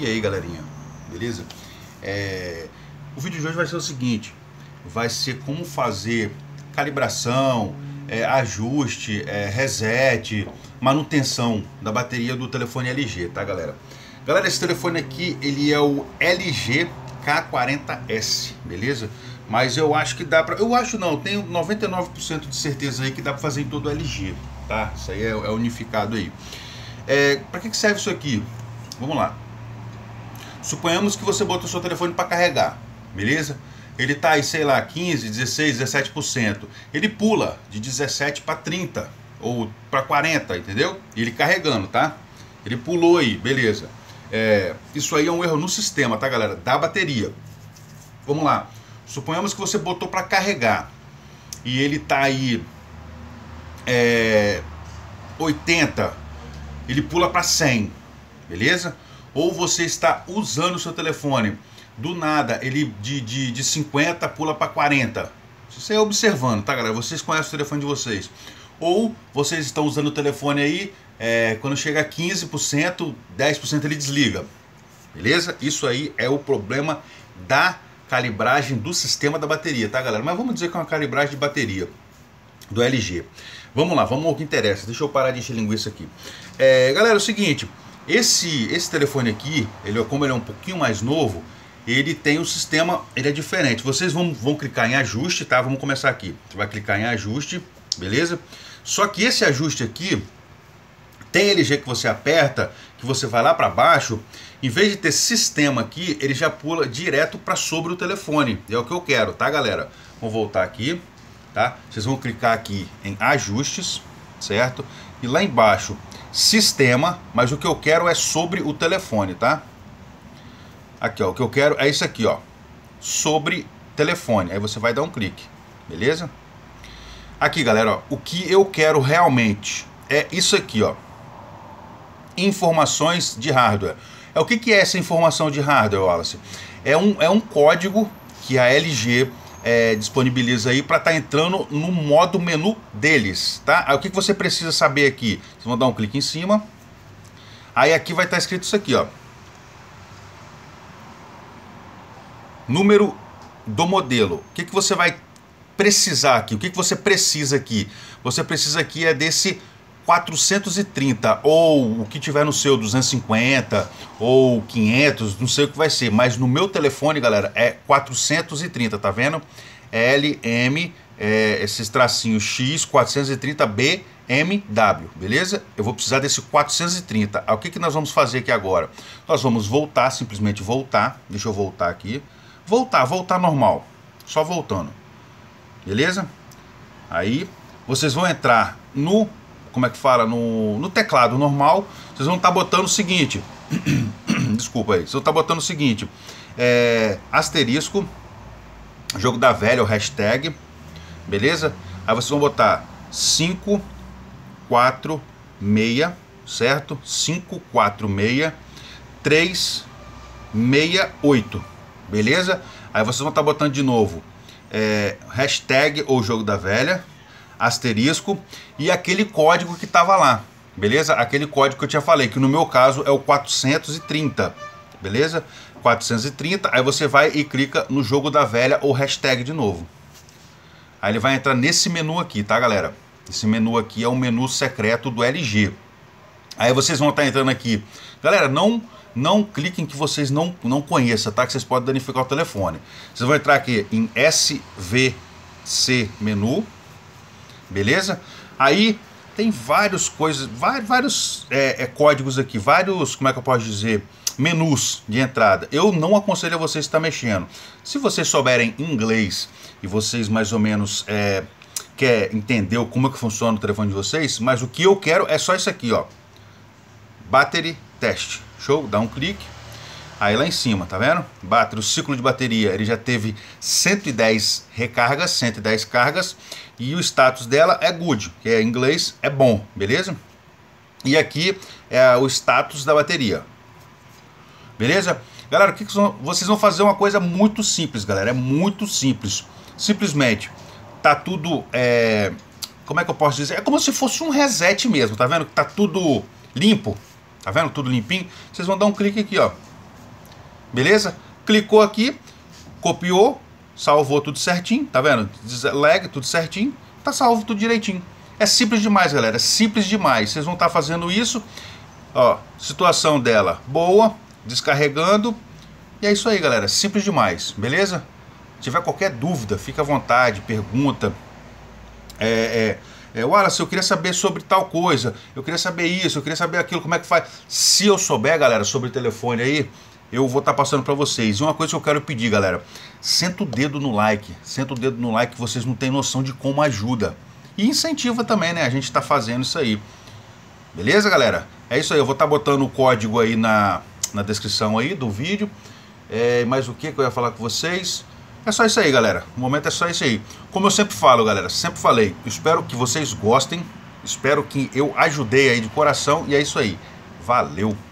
E aí galerinha, beleza? É... O vídeo de hoje vai ser o seguinte, vai ser como fazer calibração, é, ajuste, é, reset, manutenção da bateria do telefone LG, tá galera? Galera, esse telefone aqui, ele é o LG K40S, beleza? Mas eu acho que dá pra... Eu acho não, tenho 99% de certeza aí que dá pra fazer em todo o LG, tá? Isso aí é, é unificado aí. É, pra que serve isso aqui? Vamos lá. Suponhamos que você botou seu telefone para carregar, beleza? Ele tá aí, sei lá, 15, 16, 17%. Ele pula de 17 para 30 ou para 40, entendeu? Ele carregando, tá? Ele pulou aí, beleza. É, isso aí é um erro no sistema, tá, galera? Da bateria. Vamos lá. Suponhamos que você botou para carregar e ele tá aí é, 80, ele pula para 100, beleza? Ou você está usando o seu telefone, do nada ele de, de, de 50 pula para 40. Você é observando, tá galera? Vocês conhecem o telefone de vocês. Ou vocês estão usando o telefone aí, é, quando chega a 15%, 10% ele desliga. Beleza? Isso aí é o problema da calibragem do sistema da bateria, tá galera? Mas vamos dizer que é uma calibragem de bateria do LG. Vamos lá, vamos ao que interessa. Deixa eu parar de encher linguiça aqui. É, galera, é o seguinte, esse, esse telefone aqui, ele, como ele é um pouquinho mais novo, ele tem um sistema, ele é diferente. Vocês vão, vão clicar em ajuste, tá? Vamos começar aqui. Você vai clicar em ajuste, beleza? Só que esse ajuste aqui, tem LG que você aperta, que você vai lá para baixo, em vez de ter sistema aqui, ele já pula direto para sobre o telefone. É o que eu quero, tá, galera? Vamos voltar aqui, tá? Vocês vão clicar aqui em ajustes, certo? E lá embaixo sistema, mas o que eu quero é sobre o telefone, tá? Aqui, ó, o que eu quero é isso aqui, ó, sobre telefone. Aí você vai dar um clique, beleza? Aqui, galera, ó, o que eu quero realmente é isso aqui, ó. Informações de hardware. É o que, que é essa informação de hardware, Wallace? É um, é um código que a LG é, disponibiliza aí para estar tá entrando no modo menu deles, tá? Aí, o que, que você precisa saber aqui? Vocês vão dar um clique em cima. Aí aqui vai estar tá escrito isso aqui, ó. Número do modelo. O que, que você vai precisar aqui? O que, que você precisa aqui? Você precisa aqui é desse 430 ou o que tiver no seu 250 ou 500, não sei o que vai ser, mas no meu telefone, galera, é 430, tá vendo? LM, é, esses tracinhos X 430B MW, beleza? Eu vou precisar desse 430. Ah, o que, que nós vamos fazer aqui agora? Nós vamos voltar, simplesmente voltar. Deixa eu voltar aqui. Voltar, voltar normal. Só voltando. Beleza? Aí vocês vão entrar no como é que fala, no, no teclado normal, vocês vão estar tá botando o seguinte, desculpa aí, vocês vão estar tá botando o seguinte, é, asterisco, jogo da velha, o hashtag, beleza? Aí vocês vão botar 5, 4, 6, certo? 5, 4, 6, 3, 6, 8, beleza? Aí vocês vão estar tá botando de novo é, hashtag ou jogo da velha, asterisco e aquele código que estava lá, beleza? Aquele código que eu tinha falei, que no meu caso é o 430, beleza? 430, aí você vai e clica no jogo da velha ou hashtag de novo. Aí ele vai entrar nesse menu aqui, tá galera? Esse menu aqui é o menu secreto do LG. Aí vocês vão estar entrando aqui. Galera, não não cliquem que vocês não, não conheçam, tá? Que vocês podem danificar o telefone. Vocês vão entrar aqui em SVC menu, beleza? Aí tem várias coisas, vários, vários é, é, códigos aqui, vários, como é que eu posso dizer, menus de entrada. Eu não aconselho a vocês estar mexendo. Se vocês souberem inglês e vocês mais ou menos é, quer entender como é que funciona o telefone de vocês, mas o que eu quero é só isso aqui, ó. Battery test. Show? Dá um clique. Aí lá em cima, tá vendo? Battery, o ciclo de bateria, ele já teve 110 recargas, 110 cargas e o status dela é good, que é em inglês é bom, beleza? E aqui é o status da bateria. Beleza? Galera, o que, que vocês vão fazer uma coisa muito simples, galera, é muito simples. Simplesmente tá tudo é, como é que eu posso dizer? É como se fosse um reset mesmo, tá vendo? Tá tudo limpo. Tá vendo? Tudo limpinho. Vocês vão dar um clique aqui, ó Beleza? Clicou aqui, copiou, salvou tudo certinho, tá vendo? Lag, tudo certinho, tá salvo tudo direitinho. É simples demais, galera, é simples demais. Vocês vão estar tá fazendo isso, ó, situação dela boa, descarregando, e é isso aí, galera, simples demais, beleza? Se tiver qualquer dúvida, fica à vontade, pergunta. É, é, é, Wallace, eu queria saber sobre tal coisa, eu queria saber isso, eu queria saber aquilo, como é que faz. Se eu souber, galera, sobre o telefone aí, eu vou estar tá passando para vocês. E uma coisa que eu quero pedir, galera, senta o dedo no like, senta o dedo no like vocês não têm noção de como ajuda. E incentiva também, né? A gente está fazendo isso aí. Beleza, galera? É isso aí, eu vou estar tá botando o código aí na, na descrição aí do vídeo. É, mais o que que eu ia falar com vocês? É só isso aí, galera. O momento é só isso aí. Como eu sempre falo, galera, sempre falei, espero que vocês gostem, espero que eu ajudei aí de coração e é isso aí. Valeu!